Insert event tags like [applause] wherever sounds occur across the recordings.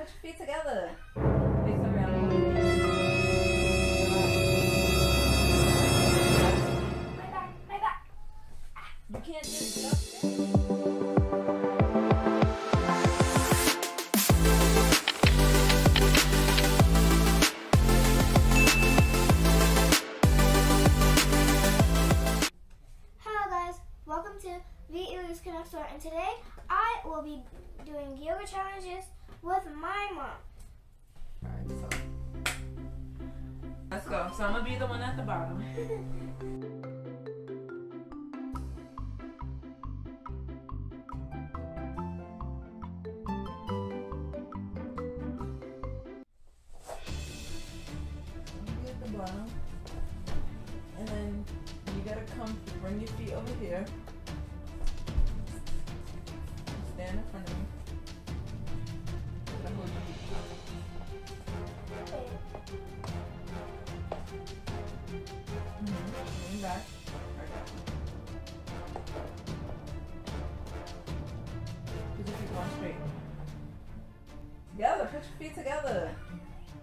Put your feet together. Face around. My back, my back. You can't get up. Hello guys, welcome to the Elease Kid Next Door and today I will be doing yoga challenges with my mom. Alright, so. Let's go. So I'm gonna be the one at the bottom. Be at the bottom. And then you gotta come bring your feet over here. In front of me. Mhm. Lean back. Put your feet on straight. Together. Put your feet together.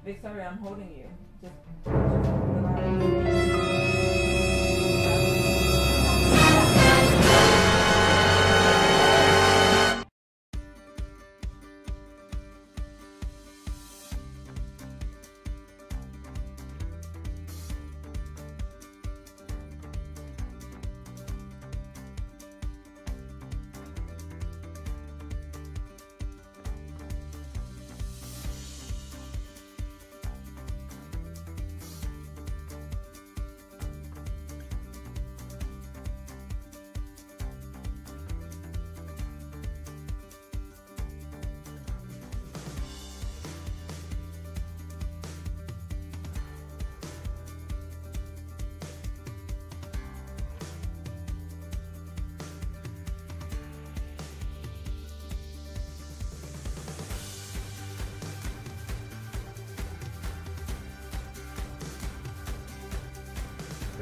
Victoria, I'm holding you. Just,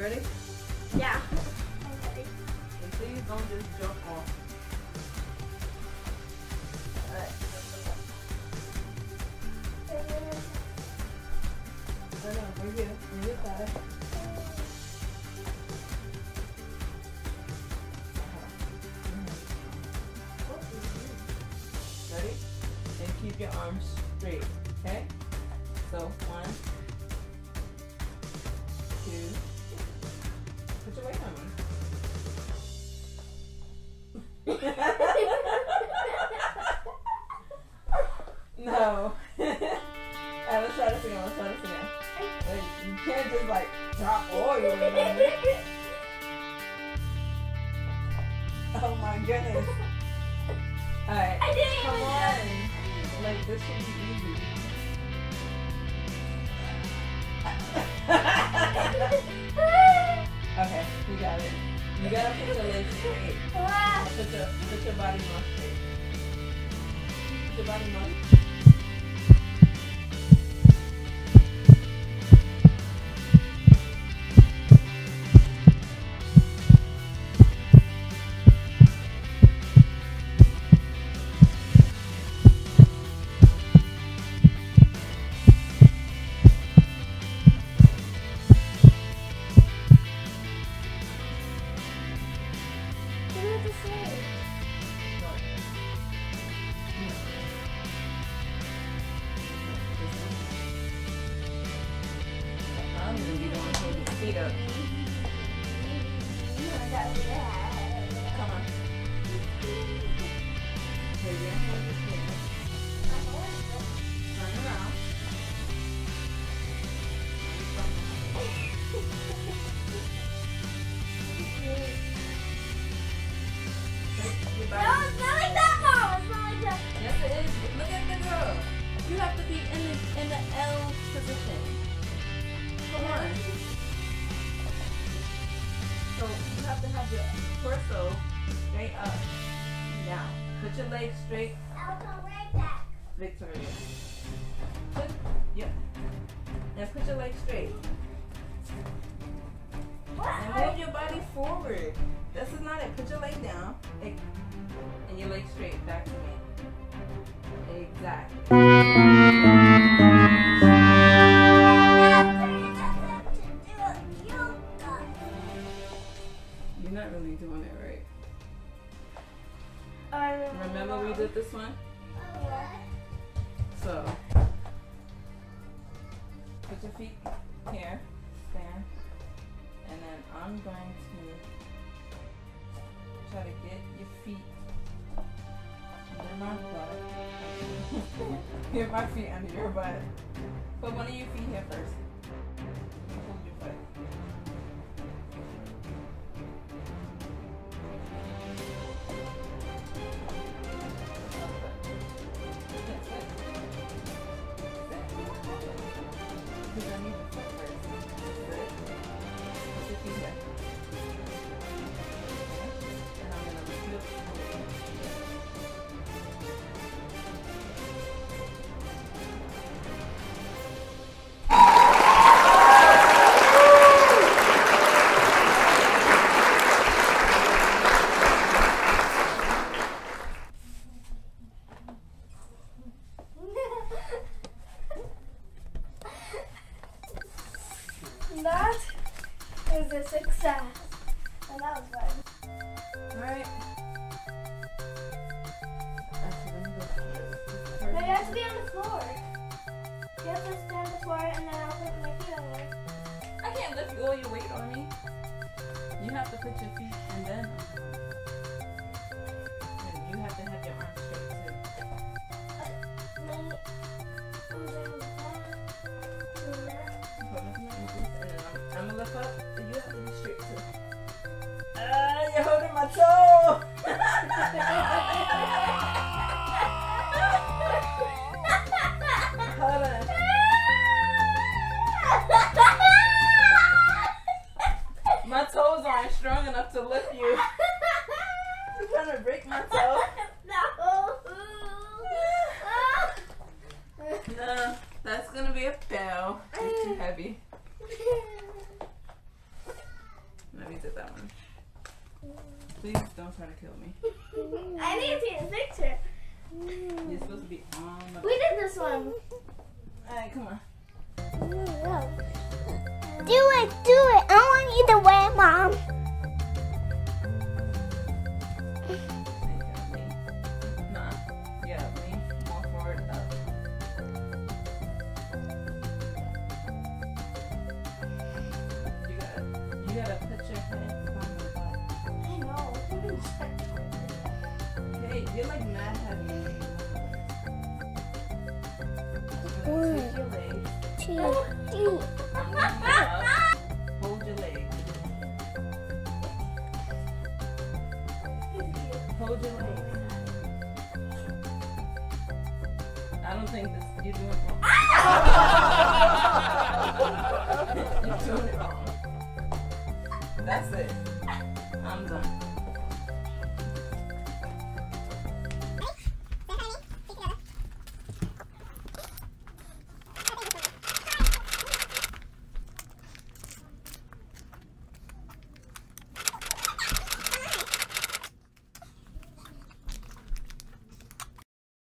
Ready? Yeah. I'm ready. And please don't just jump off. Alright. We're here. We're this side. Ready? And keep your arms straight, okay? So, one, two, put your weight on me. no. Alright, let's try this again. Let's try this again. You can't just like drop oil. in it. Oh my goodness. [laughs] Alright. I did it. Come on. Like this should be easy. Got it. You gotta put your legs straight. Put your put your body more straight. Put your body more. One to have your torso straight up and down. Put your legs straight, I'll come right back. Victoria. Put, yep. Now put your legs straight. And move your body forward. This is not it. Put your leg down. And and your legs straight back to me. Exactly. remember. remember we did this one? Yeah. So, put your feet here, stand, and then I'm going to try to get your feet under my butt. [laughs] get my feet under your butt. Put one of your feet here first. Because that is a success. And that was fun. Alright. Actually, let me go first. No, you have to be on the floor. You have to stand on the floor and then I'll put my feet on there. I can't lift oh, you all your weight on me. You have to put your feet and then you're my toe. Hold on. My toes aren't strong enough to lift you. You're trying to break my toe. No, no, that's gonna be a fail. It's too heavy. [laughs] Let me take that one. Please don't try to kill me. I need to see the picture. You're supposed to be on the. We did this one. Alright, come on. Do it, do it. I want you to wear, Mom. You're like mad heavy. One. Two, three. Hold your leg. Hold your leg. I don't think this. You're doing wrong. [laughs] you're doing it wrong. That's it. I'm done.